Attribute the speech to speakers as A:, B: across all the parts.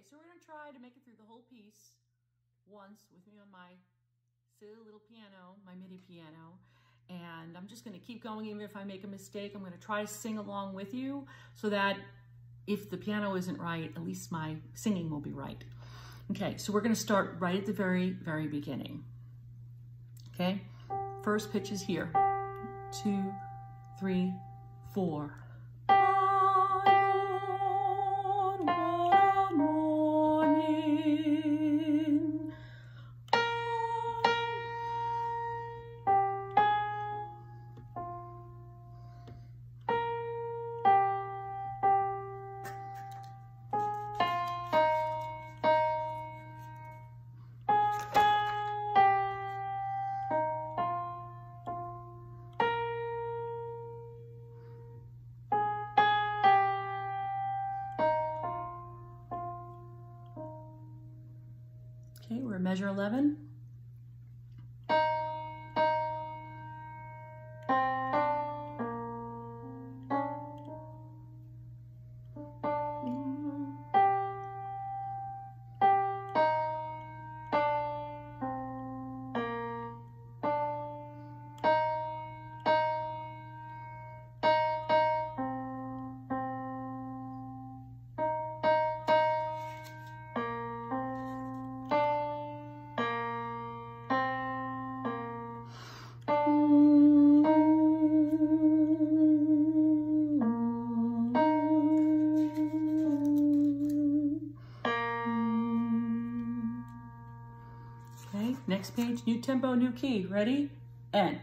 A: Okay, so we're gonna try to make it through the whole piece once with me on my silly little piano, my MIDI piano. And I'm just gonna keep going even if I make a mistake. I'm gonna try to sing along with you so that if the piano isn't right, at least my singing will be right. Okay, so we're gonna start right at the very, very beginning. Okay, first pitch is here. Two, three, four. Measure 11. Page, new tempo, new key. Ready? And.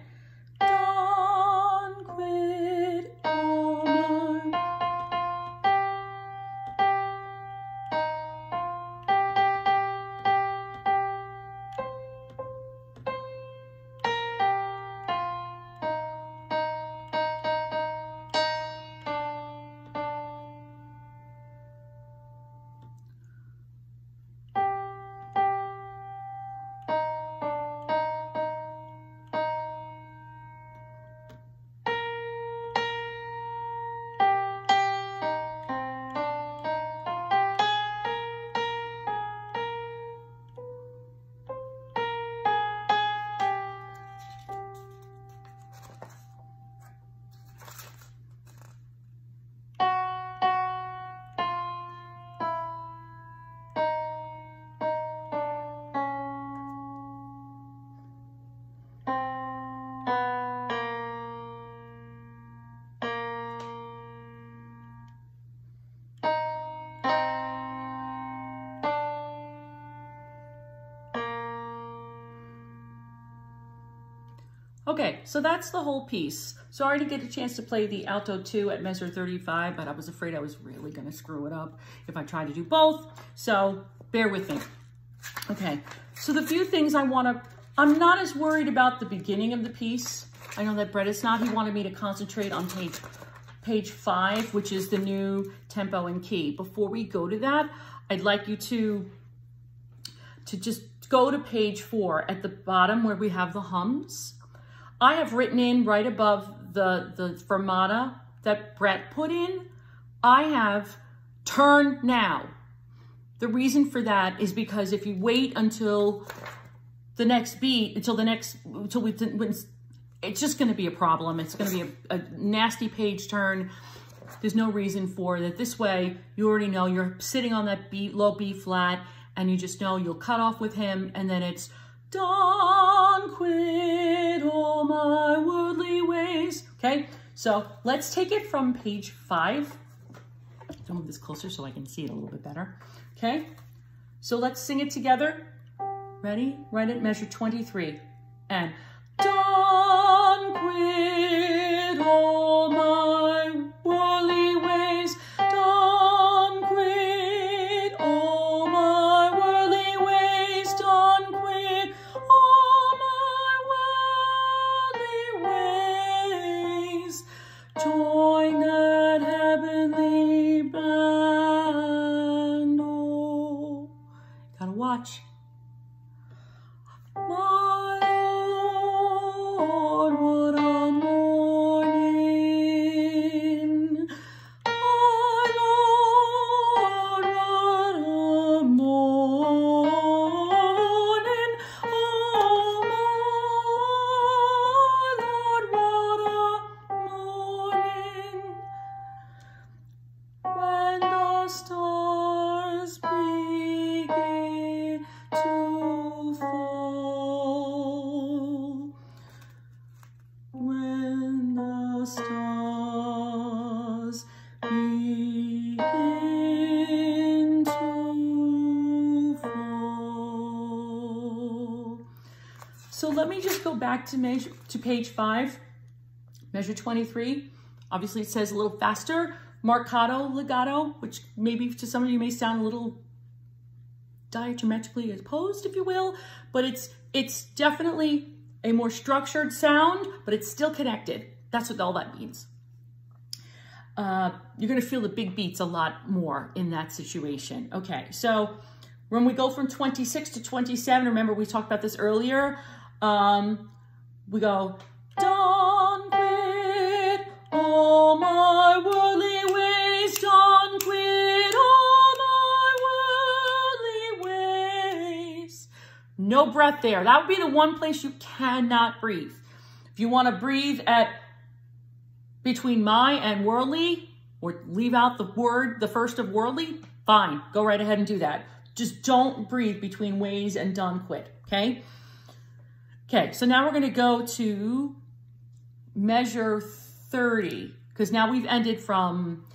A: Okay, so that's the whole piece. So Sorry to get a chance to play the alto 2 at measure 35, but I was afraid I was really gonna screw it up if I tried to do both. So bear with me. Okay, so the few things I wanna, I'm not as worried about the beginning of the piece. I know that Brett is not. He wanted me to concentrate on page, page five, which is the new tempo and key. Before we go to that, I'd like you to, to just go to page four at the bottom where we have the hums. I have written in right above the, the fermata that Brett put in, I have turn now. The reason for that is because if you wait until the next beat, until the next, until we, it's just gonna be a problem. It's gonna be a, a nasty page turn. There's no reason for that. This way, you already know you're sitting on that beat, low B flat, and you just know you'll cut off with him, and then it's don't quit all my worldly ways. Okay, so let's take it from page five. I'll move this closer so I can see it a little bit better. Okay, so let's sing it together. Ready? Right at measure 23. And go back to measure to page five, measure 23. Obviously it says a little faster, marcato legato, which maybe to some of you may sound a little diametrically opposed, if you will, but it's it's definitely a more structured sound, but it's still connected. That's what all that means. Uh, you're gonna feel the big beats a lot more in that situation. Okay, so when we go from 26 to 27, remember we talked about this earlier, um, we go, don't quit all my worldly ways, don't quit all my worldly ways. No breath there. That would be the one place you cannot breathe. If you want to breathe at between my and worldly, or leave out the word, the first of worldly, fine. Go right ahead and do that. Just don't breathe between ways and done quit, okay? Okay, so now we're going to go to measure 30, because now we've ended from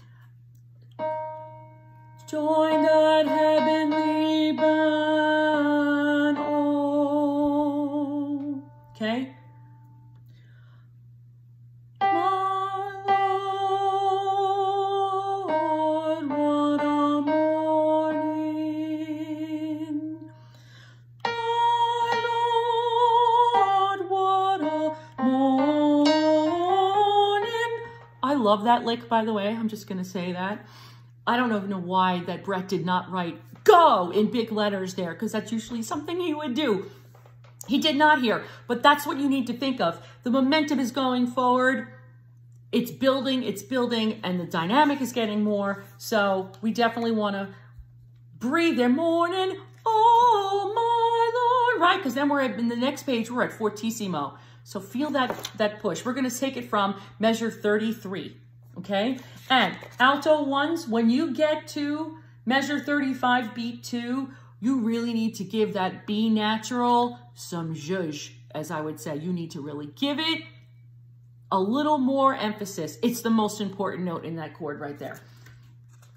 A: join that heavenly band, oh, okay? Love that lick, by the way. I'm just going to say that. I don't even know why that Brett did not write go in big letters there, because that's usually something he would do. He did not here, but that's what you need to think of. The momentum is going forward. It's building, it's building, and the dynamic is getting more. So we definitely want to breathe there morning. Oh, my Lord, right? Because then we're at, in the next page, we're at fortissimo. So feel that, that push. We're going to take it from measure 33, okay? And alto ones, when you get to measure 35, beat two, you really need to give that B natural some zhuzh, as I would say. You need to really give it a little more emphasis. It's the most important note in that chord right there.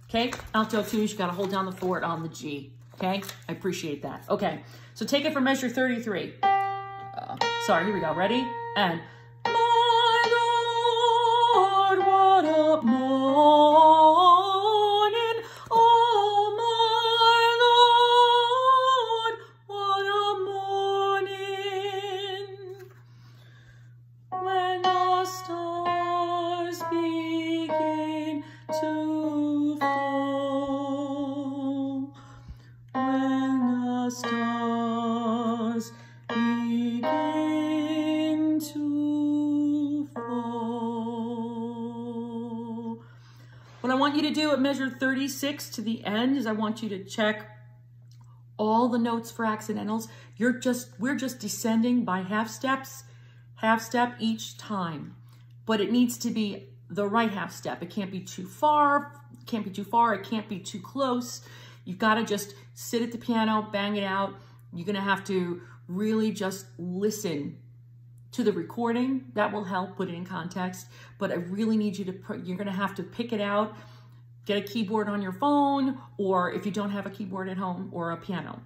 A: Okay, alto two, you gotta hold down the fourth on the G. Okay, I appreciate that. Okay, so take it from measure 33. Uh, sorry, here we go, ready? And Lord, what to do at measure 36 to the end is I want you to check all the notes for accidentals. You're just, we're just descending by half steps, half step each time. But it needs to be the right half step. It can't be too far, can't be too far, it can't be too close. You've got to just sit at the piano, bang it out. You're going to have to really just listen to the recording. That will help put it in context. But I really need you to, put, you're going to have to pick it out, get a keyboard on your phone, or if you don't have a keyboard at home, or a piano.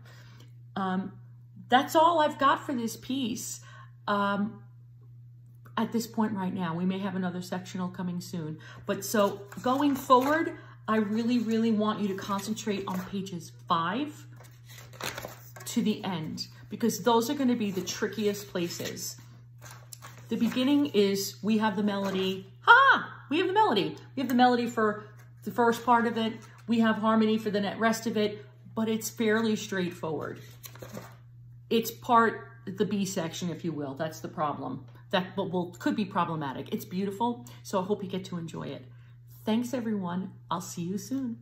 A: Um, that's all I've got for this piece. Um, at this point right now, we may have another sectional coming soon. But so going forward, I really, really want you to concentrate on pages five to the end because those are going to be the trickiest places. The beginning is we have the melody. Ha! We have the melody. We have the melody for the first part of it. We have harmony for the net rest of it, but it's fairly straightforward. It's part, the B section, if you will. That's the problem. That will, could be problematic. It's beautiful, so I hope you get to enjoy it. Thanks, everyone. I'll see you soon.